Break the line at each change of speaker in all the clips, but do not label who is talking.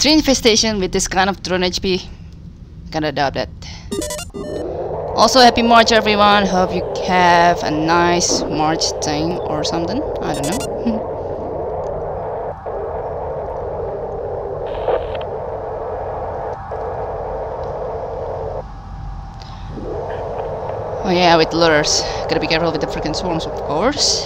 Tree infestation with this kind of drone HP? Kinda doubt that. Also, happy March everyone. Hope you have a nice March thing or something. I don't know. oh yeah, with lures. Gotta be careful with the freaking swarms, of course.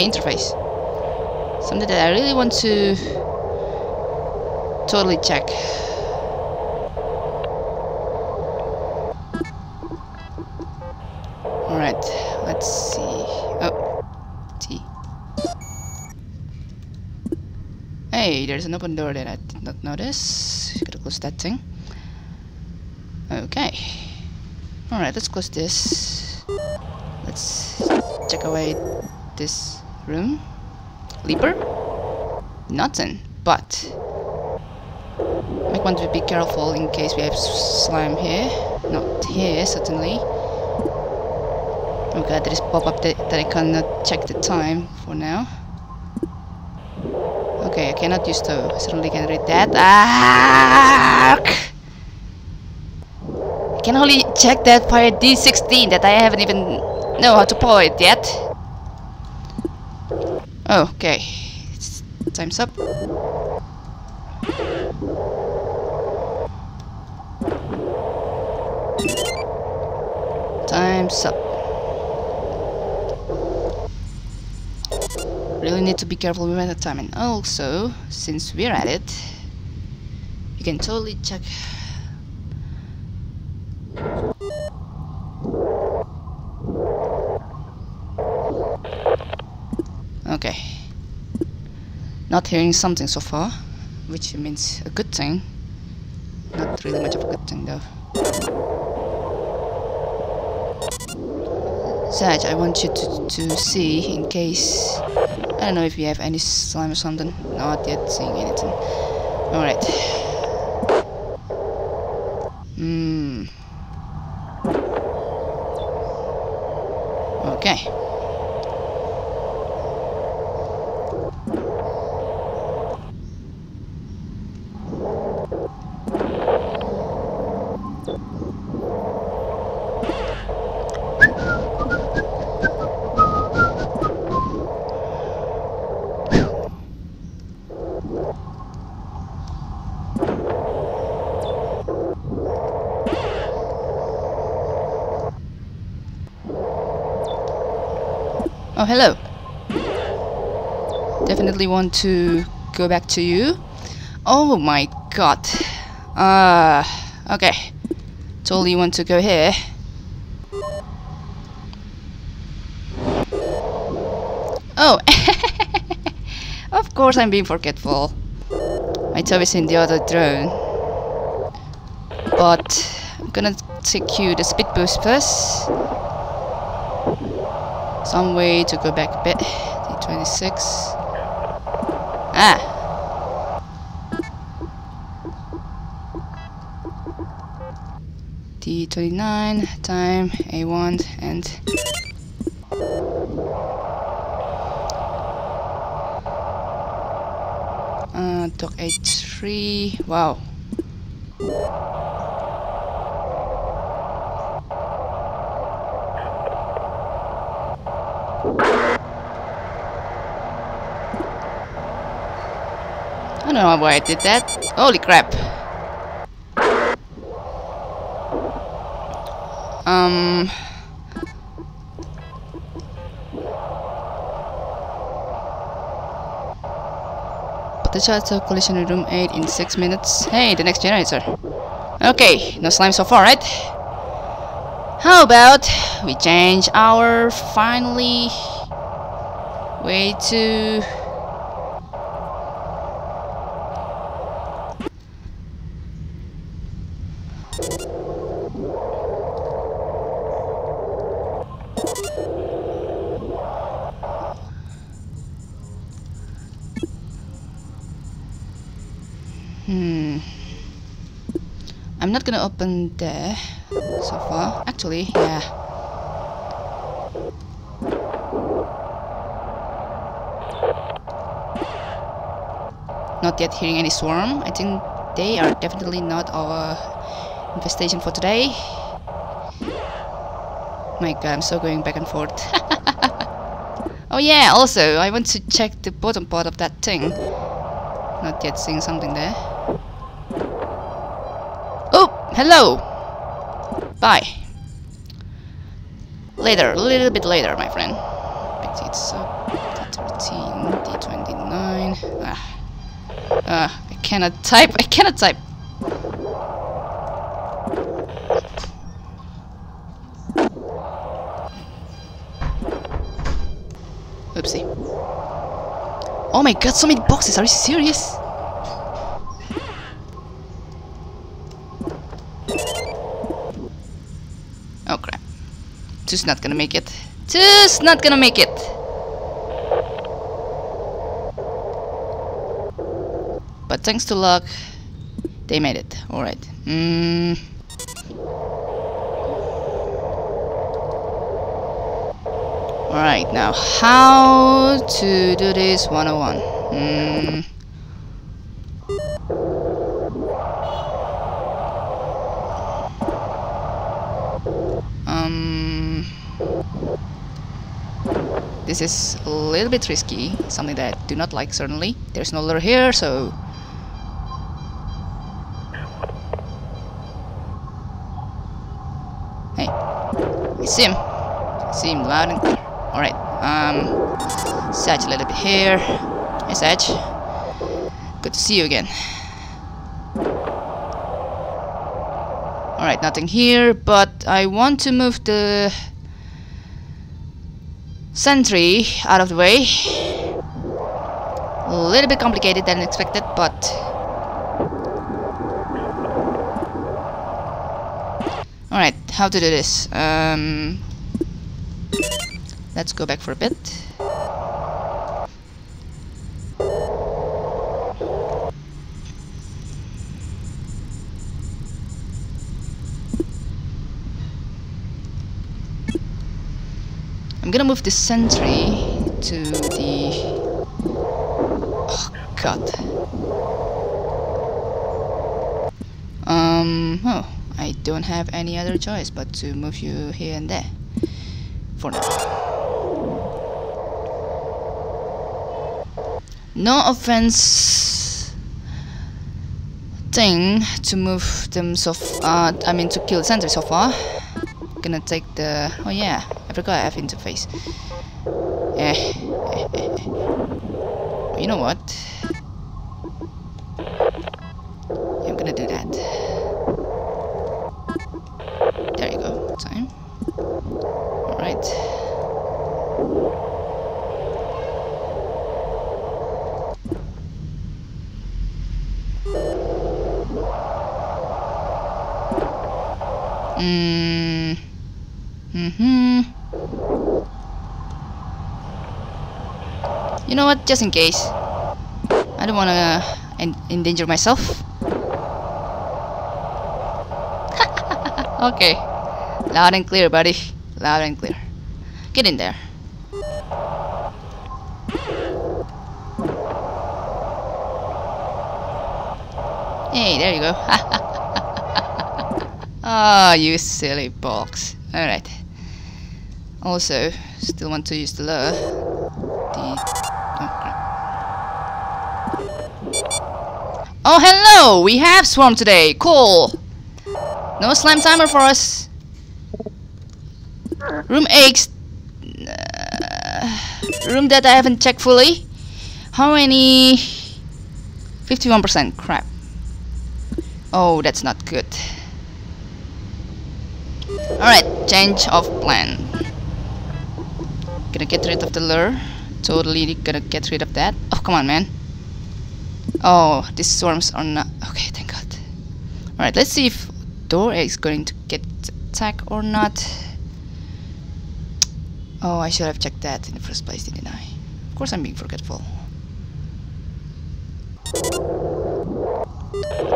Interface. Something that I really want to totally check. Alright, let's see. Oh, T. Hey, there's an open door that I did not notice. Gotta close that thing. Okay. Alright, let's close this. Let's check away this room. Leaper? Nothing, but might want to be careful in case we have slime here. Not here, certainly. Oh god, there is pop-up that, that I cannot check the time for now. Okay, I cannot use the. I certainly can read that. Ah! I can only check that by D16 that I haven't even know how to pull it yet. Oh, okay. Time's up. Time's up. Really need to be careful with time and also, since we're at it, you can totally check Okay. Not hearing something so far, which means a good thing. Not really much of a good thing though. Saj, I want you to, to see in case... I don't know if you have any slime or something. Not yet seeing anything. Alright. Hmm. Okay. Oh, hello. Definitely want to go back to you. Oh my god. Uh, okay. Totally want to go here. Oh, of course I'm being forgetful. My toe is in the other drone. But I'm gonna take you the speed boost first some way to go back a bit. D26. Ah! D29, time, A1, and... Uh, dock H3, wow. I don't know why I did that. Holy crap. Um... Potential collision in room 8 in 6 minutes. Hey, the next generator. Okay, no slime so far, right? How about we change our finally way to Hmm. I'm not gonna open there so far. Actually, yeah. Not yet hearing any swarm. I think they are definitely not our infestation for today. My god, I'm so going back and forth. oh yeah, also, I want to check the bottom part of that thing. Not yet seeing something there. Hello! Bye. Later, a little bit later, my friend. It's uh, D13, D29. Ah. Ah, I cannot type, I cannot type. Oopsie. Oh my god, so many boxes, are you serious? Oh crap. Just not gonna make it. Just not gonna make it. But thanks to luck, they made it. Alright. Mm. Alright, now how to do this 101. Mm. Um, this is a little bit risky, something that I do not like certainly. There's no lure here, so... Hey, see him. I see him loud and clear. Alright, um, Sag a little bit here. Hey. Good to see you again. Alright, nothing here, but I want to move the sentry out of the way. A little bit complicated than expected, but... Alright, how to do this? Um, let's go back for a bit. I'm gonna move the sentry to the... Oh, God. Um, oh, I don't have any other choice but to move you here and there. For now. No offense thing to move them so uh, I mean to kill sentry so far. Gonna take the... Oh yeah, I forgot I have interface. Eh, eh, eh, eh. You know what? I'm gonna do that. There you go. Time. Alright. Mm. Mm-hmm. You know what? Just in case. I don't wanna endanger myself. okay. Loud and clear, buddy. Loud and clear. Get in there. Hey, there you go. Ah, oh, you silly box. Alright. Also, still want to use the lure. The... Oh, hello! We have Swarm today! Cool! No slime timer for us. Room X. Uh, room that I haven't checked fully. How many? 51%. Crap. Oh, that's not good. Alright, change of plan. Gonna get rid of the lure. Totally gonna get rid of that. Oh, come on, man. Oh, these swarms are not... Uh, okay, thank god. Alright, let's see if door is going to get attacked or not. Oh, I should have checked that in the first place, didn't I? Of course I'm being forgetful.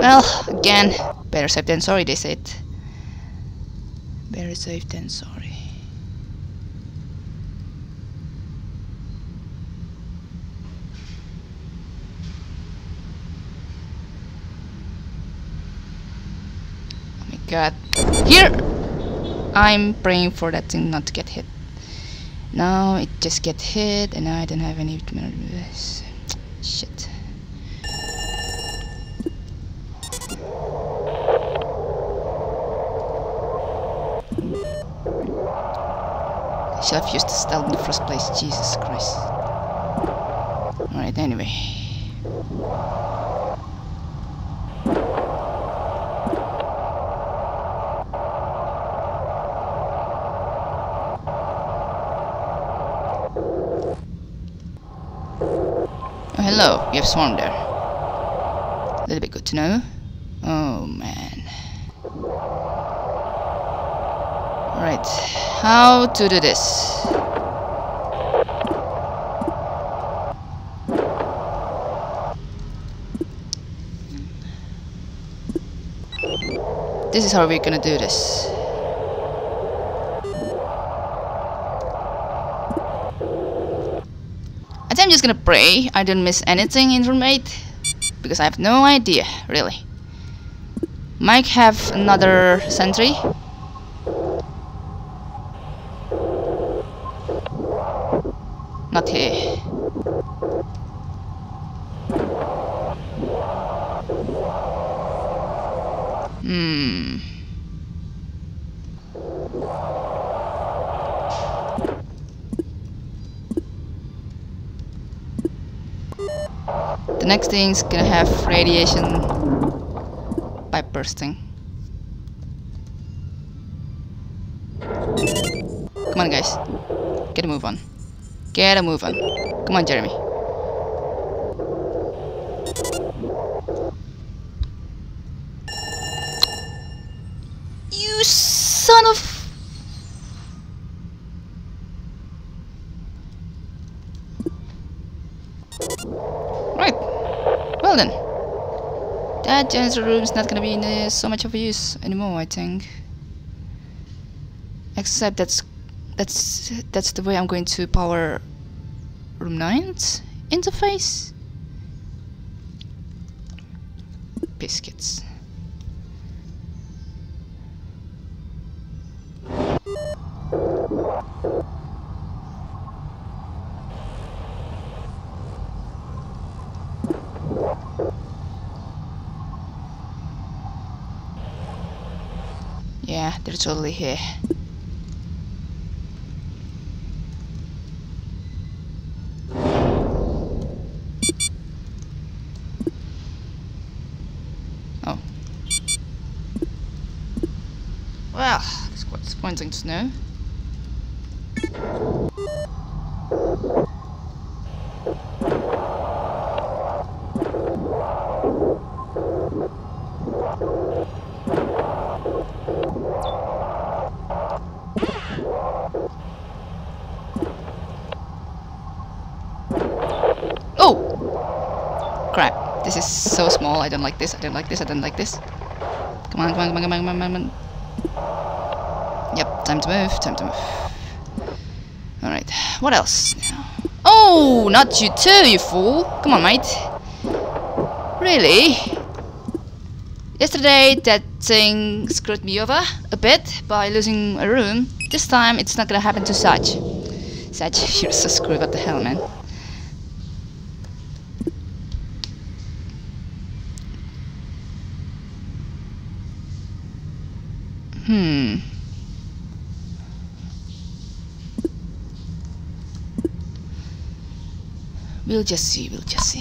Well, again, better safe than sorry, they said. Better safe than sorry. God. Here! I'm praying for that thing not to get hit. Now it just get hit and I don't have any shit. Should have used the stealth in the first place, Jesus Christ. Alright, anyway. You have swarm there. A little bit good to know. Oh man. Alright, how to do this? This is how we're gonna do this. I'm just gonna pray I don't miss anything in room 8 because I have no idea, really. Might have another sentry. Not here. Hmm. The next thing's gonna have radiation by bursting. Come on, guys. Get a move on. Get a move on. Come on, Jeremy. You son of... Right. Well then. That janitor room is not gonna be in uh, so much of use anymore, I think. Except that's that's that's the way I'm going to power room 9's interface. Biscuits. Yeah, they're totally here. Oh. Well, that's quite disappointing to know. Oh! Crap. This is small. I don't like this. I don't like this. I don't like this. Come on, come on, come on, come on, come on, come on. Yep, time to move. Time to move. Alright. What else? Oh, not you too, you fool. Come on, mate. Really? Yesterday, that thing screwed me over a bit by losing a room. This time, it's not gonna happen to Saj. Saj, you're so screwed. What the hell, man? Hmm. We'll just see, we'll just see.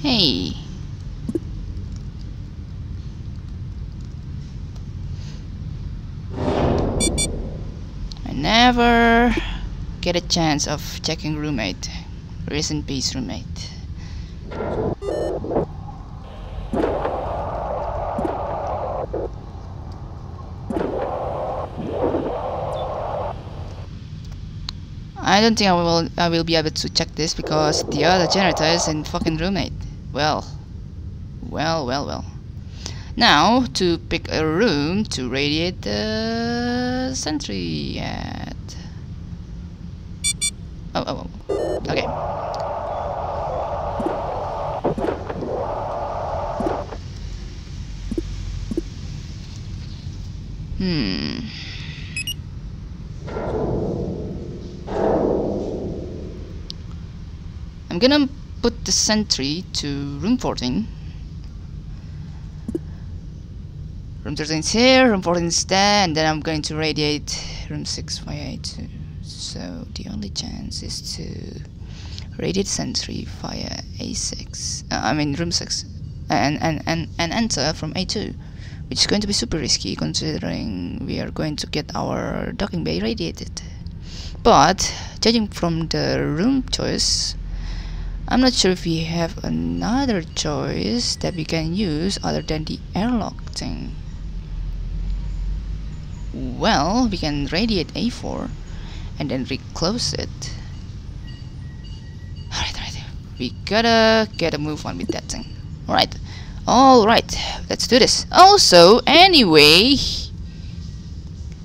Hey. I never get a chance of checking room 8. Recent peace room 8. I don't think I will I will be able to check this because the other generator is in fucking room 8. Well, well, well, well. Now to pick a room to radiate the sentry at. Oh, oh, oh. Okay. Hmm. Gonna put the sentry to room 14. Room 13 is here, room 14 is there, and then I'm going to radiate room 6 via A2. So the only chance is to radiate sentry via A6. Uh, I mean room 6. And, and, and, and enter from A2 which is going to be super risky considering we are going to get our docking bay radiated. But judging from the room choice, I'm not sure if we have another choice that we can use other than the airlock thing. Well, we can radiate A4 and then reclose it. Alright, alright. We gotta get a move on with that thing. Alright. Alright, let's do this. Also, anyway,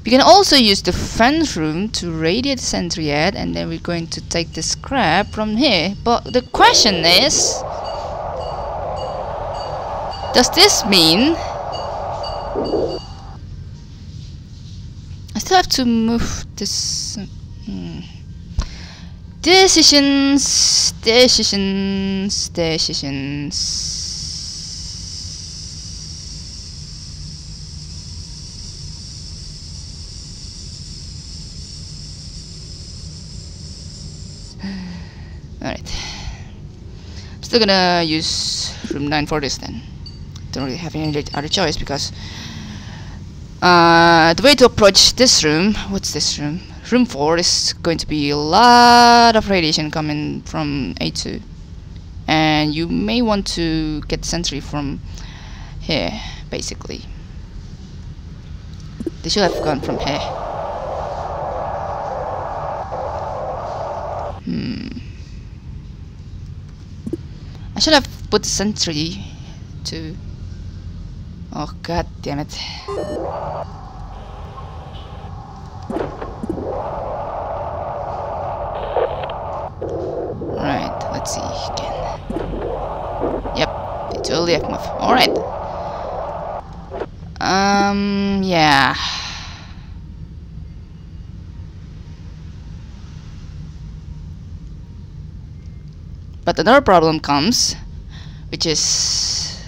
we can also use the fence room to radiate sentry at and then we're going to take the scrap from here. But the question is, does this mean I still have to move this hmm. decisions decisions decisions Alright. Still gonna use room 9 for this then. Don't really have any other choice because uh, the way to approach this room, what's this room? Room 4 is going to be a lot of radiation coming from A2. And you may want to get sentry from here, basically. They should have gone from here. Hmm. I should have put sentry to... Oh god damn it. Right, let's see again. Yep, it's only Ekmov. Alright. Um, yeah. But another problem comes, which is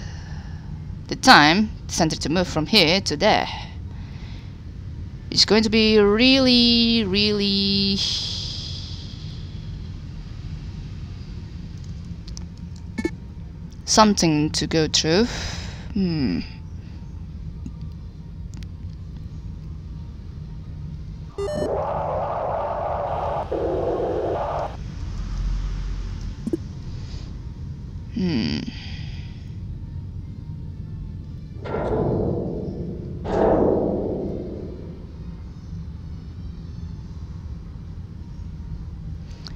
the time the sentry to move from here to there. It's going to be really, really something to go through. Hmm. Hmm.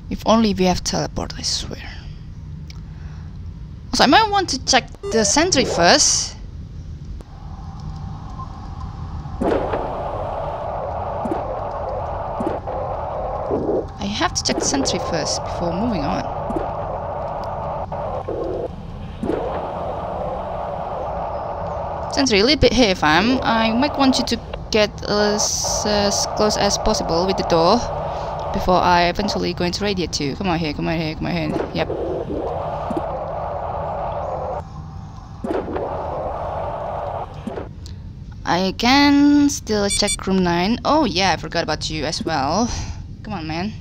If only we have teleport, I swear. Also, I might want to check the sentry first. I have to check the sentry first before moving on. A little bit here, fam. I might want you to get as, as close as possible with the door before I eventually go into radiate you. Come on here, come on here, come on here. Yep. I can still check room 9. Oh yeah, I forgot about you as well. Come on, man.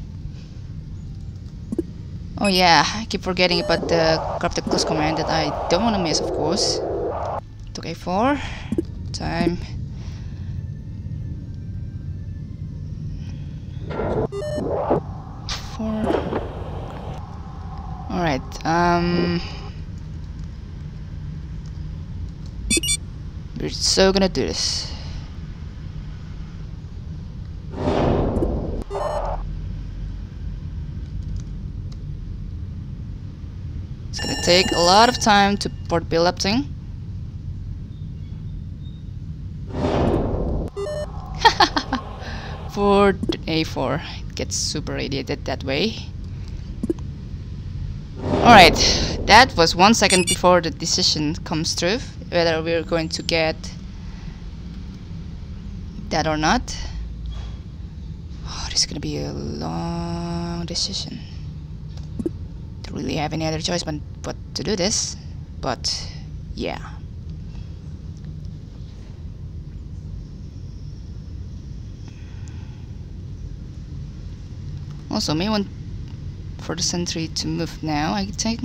Oh yeah, I keep forgetting about the corrupted close command that I don't want to miss, of course. Took A4. Time. Four. Alright, um... We're so gonna do this. It's gonna take a lot of time to port build up thing. For A4 it gets super radiated that way. Alright, that was one second before the decision comes through whether we're going to get that or not. Oh, this is gonna be a long decision. Don't really have any other choice but, but to do this. But, yeah. Also, may want for the sentry to move now, I think.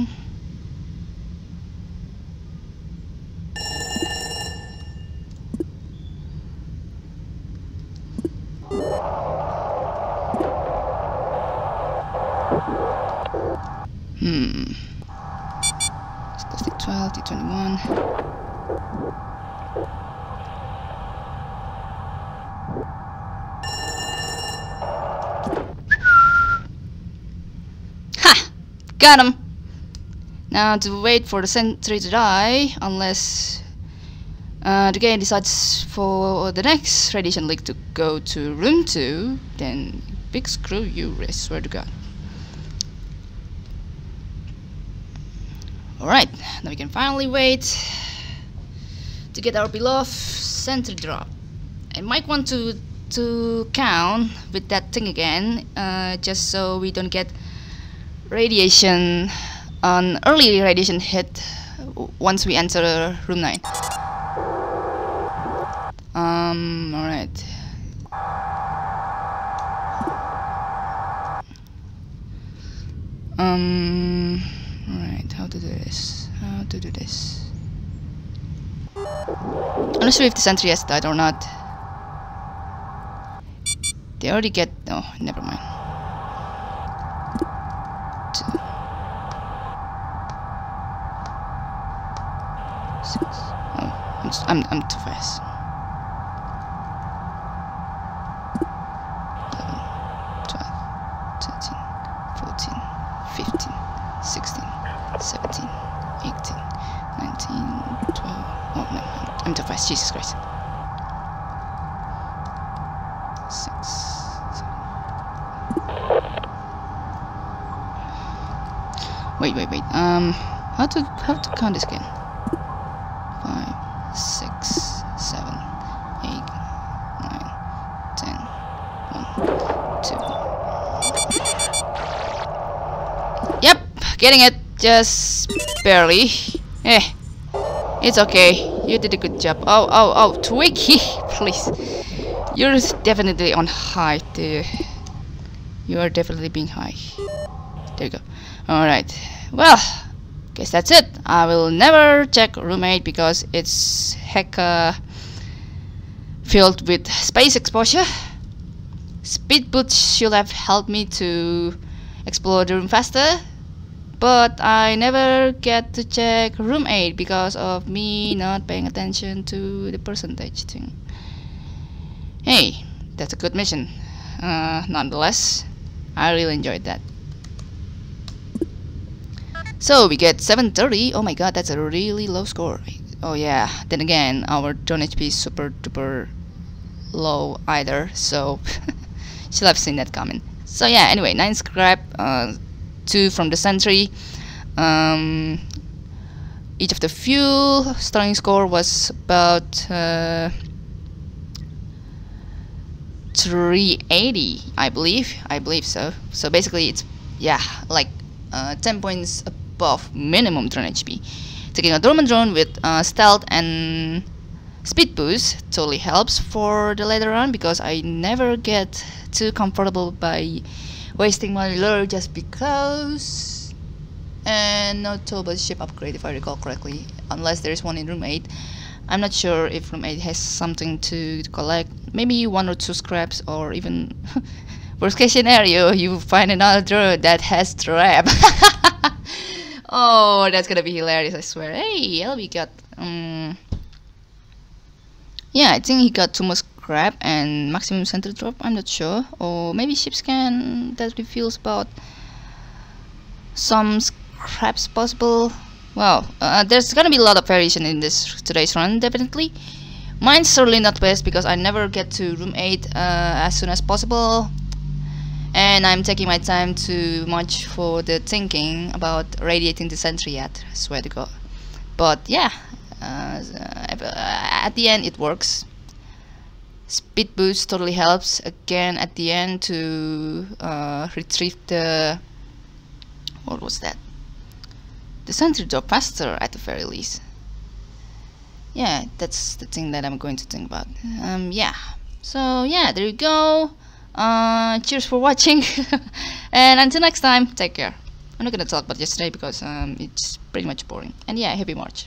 Hmm. Let's go 12, D21. Got him! Now to wait for the sentry to die, unless uh, the game decides for the next radiation leak to go to room 2, then big screw you, I swear to god. Alright, now we can finally wait to get our beloved sentry drop. I might want to to count with that thing again, uh, just so we don't get radiation an early radiation hit once we enter room 9. Um, alright. Um, alright, how to do this? How to do this? I'm not sure if the sentry has died or not. They already get. Oh, never mind. Two. Six. Oh, I'm, I'm, too fast. 17, 18, 19, 12. No, I'm, too fast. Jesus Christ. Six, seven. Wait, wait, wait. Um, how to how to count this again? Getting it. Just barely. Eh. It's okay. You did a good job. Oh, oh, oh, Twiggy, please. You're definitely on high. You are definitely being high. There you go. Alright. Well, guess that's it. I will never check room 8 because it's hecka filled with space exposure. Speed boots should have helped me to explore the room faster but I never get to check room 8 because of me not paying attention to the percentage thing. Hey, that's a good mission. Uh, nonetheless, I really enjoyed that. So we get 730. Oh my god, that's a really low score. Oh yeah, then again, our drone HP is super duper low either, so should have seen that coming. So yeah, anyway, 9 scrap, uh, two from the sentry. Um, each of the fuel starting score was about uh, 380 I believe. I believe so. So basically it's yeah like uh, 10 points above minimum drone HP taking a dormant drone with uh, stealth and speed boost totally helps for the later on because I never get too comfortable by wasting my lure just because and no turbo ship upgrade if I recall correctly unless there is one in room 8 I'm not sure if room 8 has something to collect. Maybe one or two scraps or even worst case scenario you find another that has trap. Oh that's gonna be hilarious I swear. Hey LB got um yeah I think he got too much grab and maximum sentry drop I'm not sure. Or maybe ship scan that reveals about some scraps possible. Well uh, there's gonna be a lot of variation in this today's run definitely. Mine's certainly not best because I never get to room 8 uh, as soon as possible. And I'm taking my time too much for the thinking about radiating the sentry yet swear to god. But yeah uh, at the end it works speed boost totally helps. Again at the end to uh, retrieve the what was that? The sentry door faster at the very least. Yeah that's the thing that I'm going to think about. Um, yeah. So yeah there you go. Uh, cheers for watching. And until next time take care. I'm not gonna talk about yesterday because um, it's pretty much boring. And yeah happy March